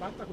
ciabatta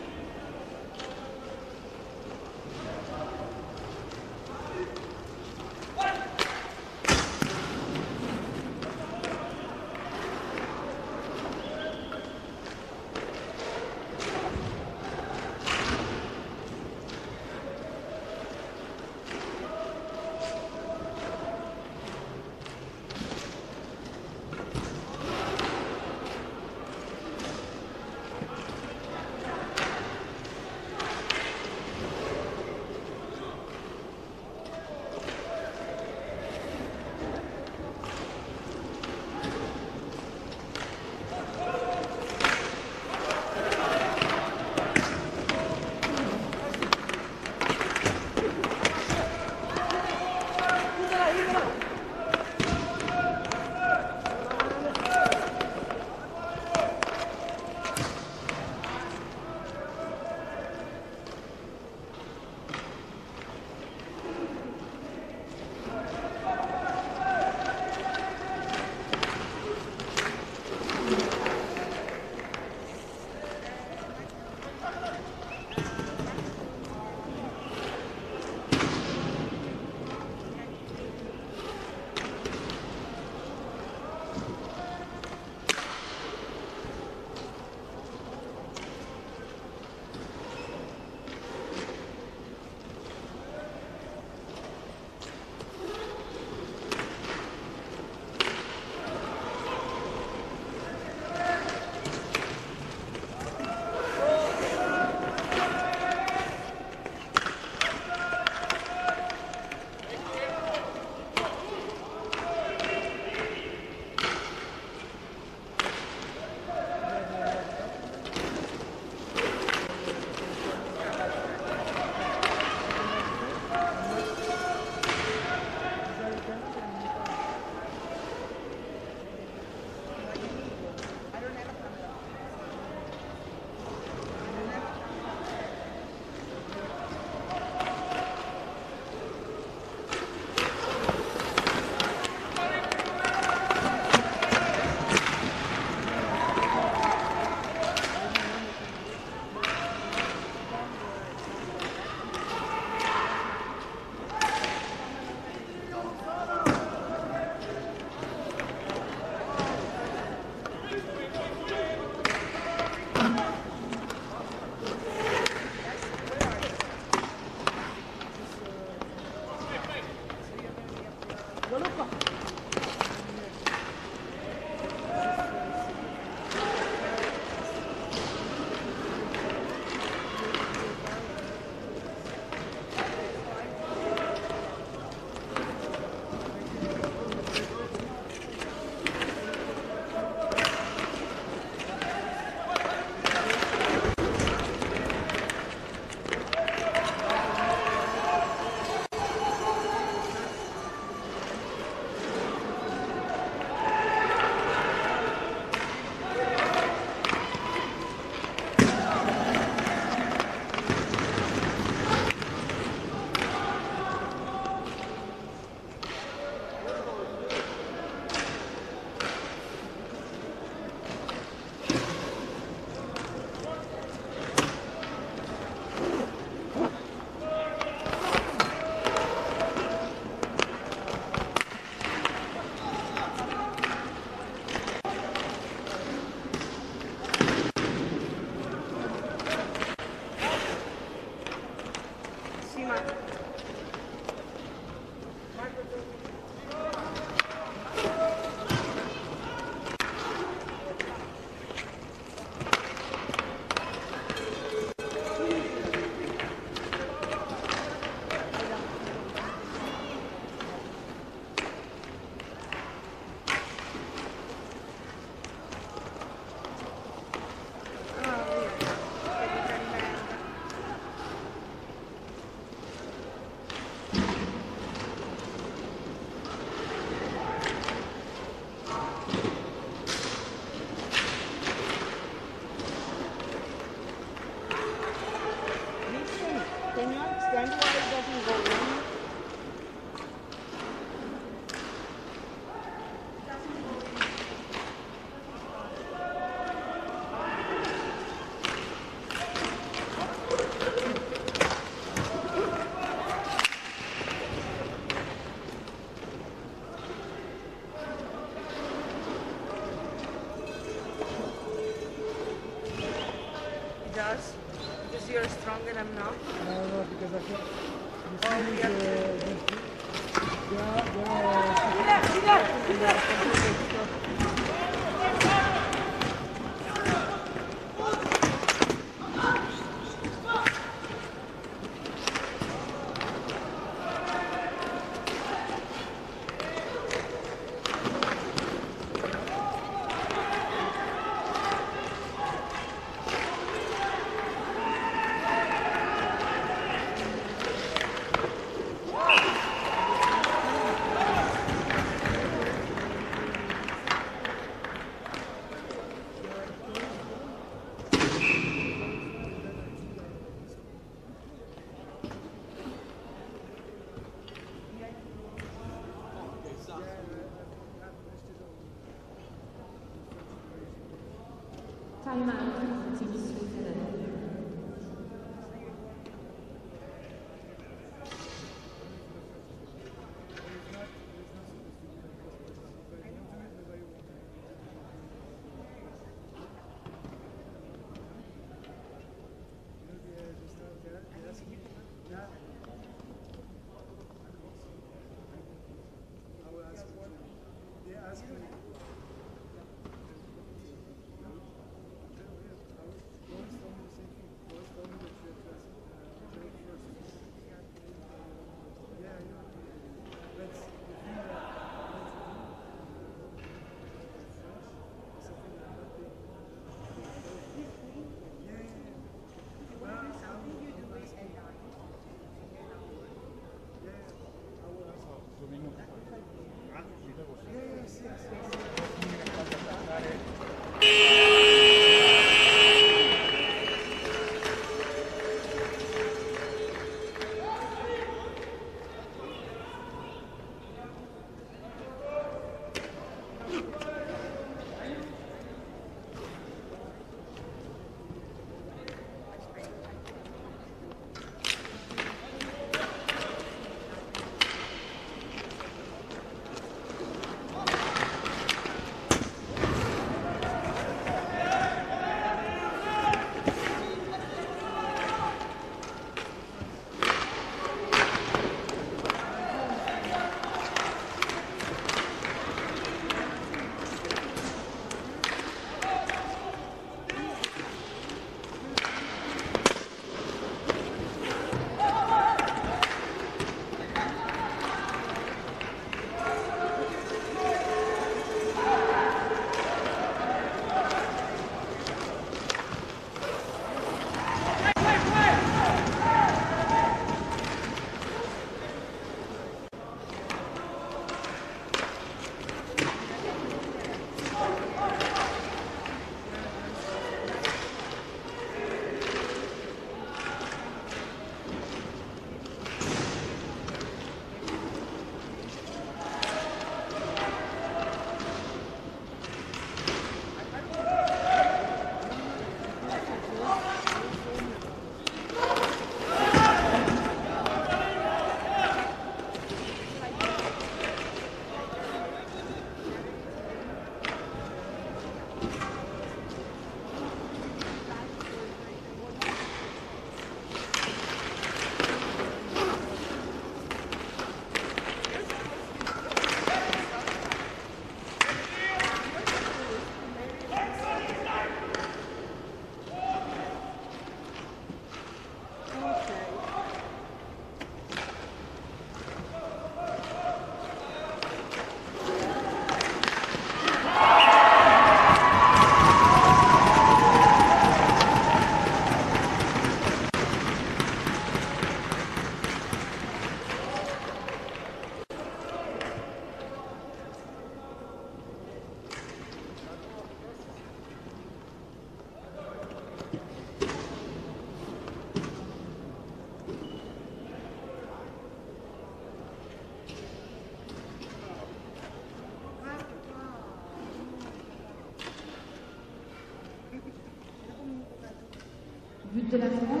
de la France,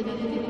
Connected.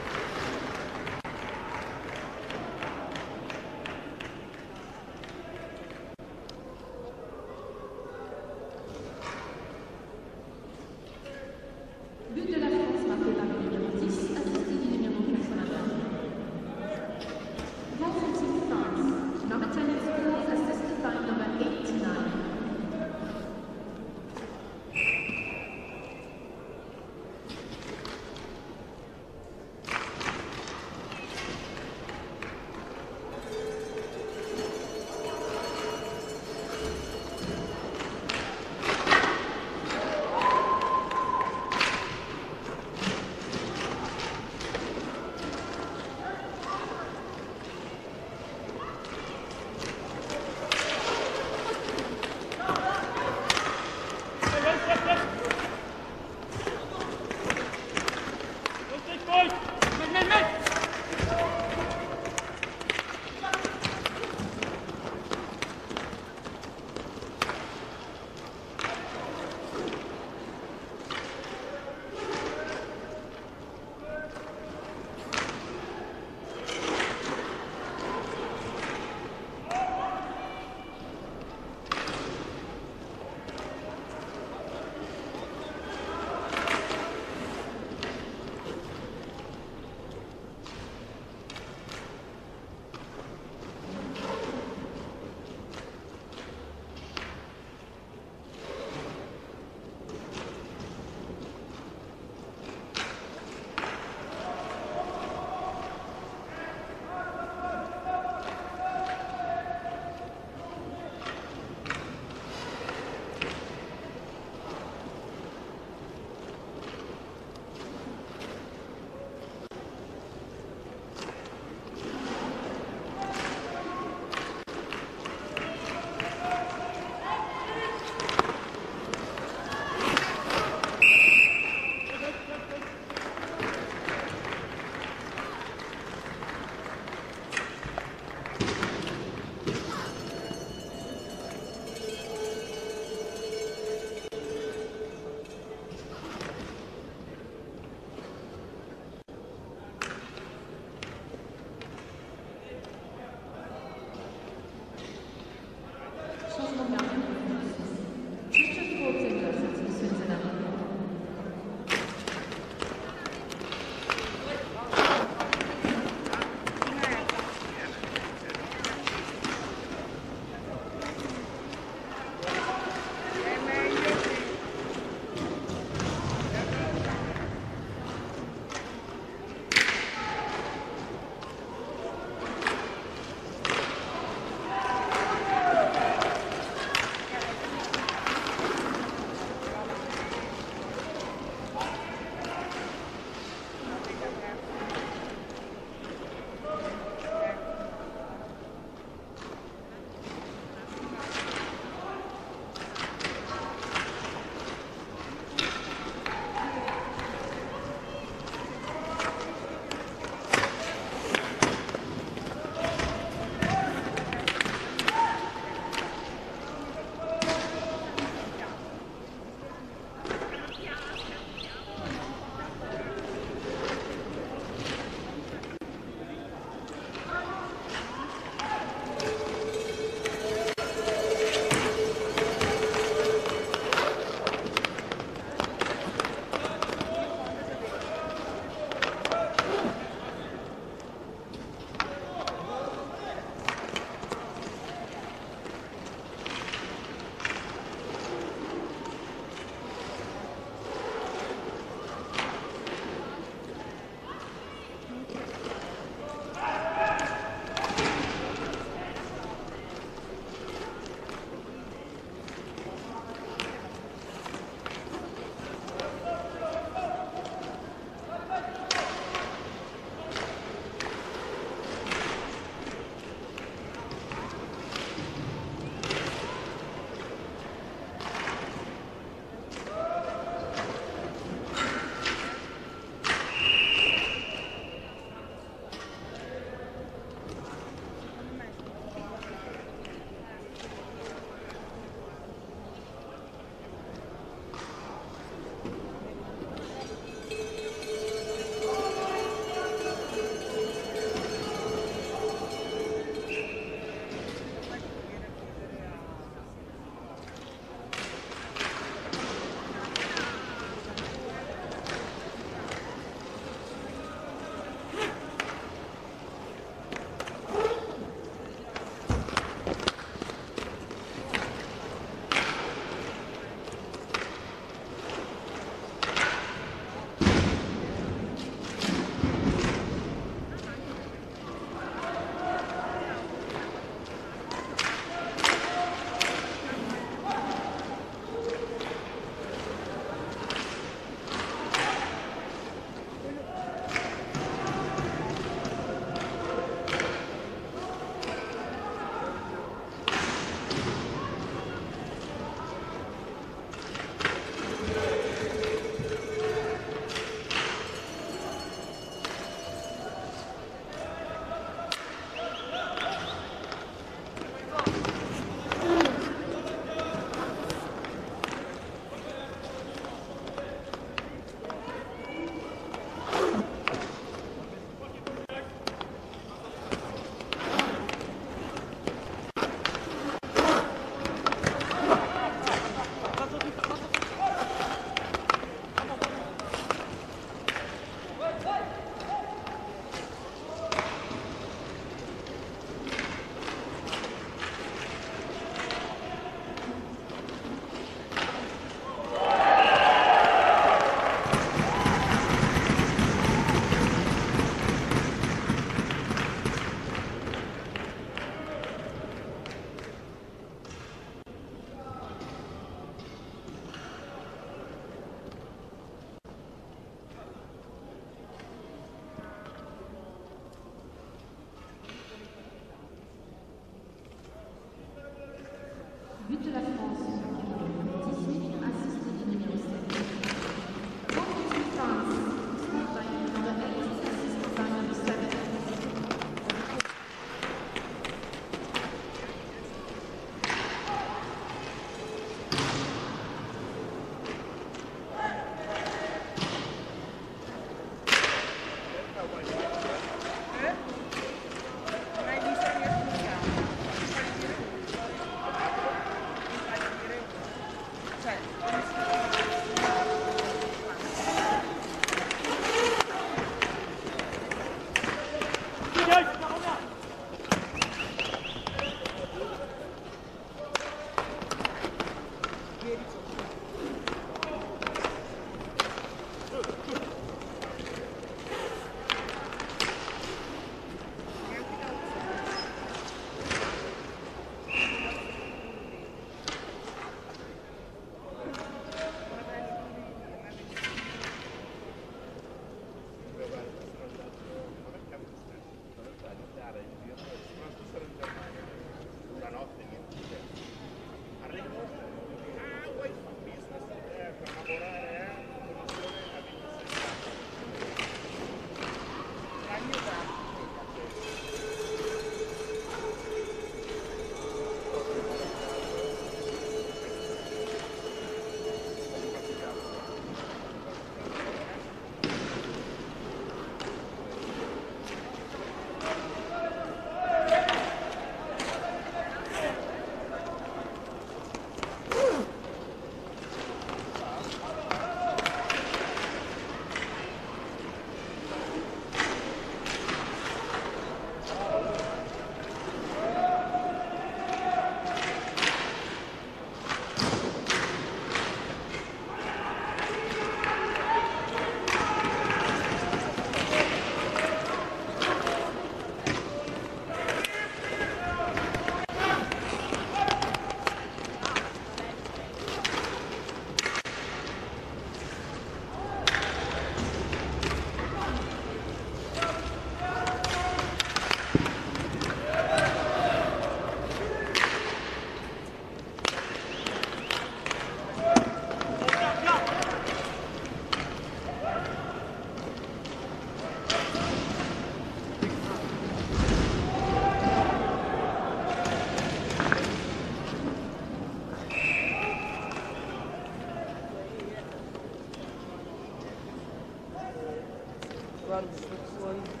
lot of the slips ones.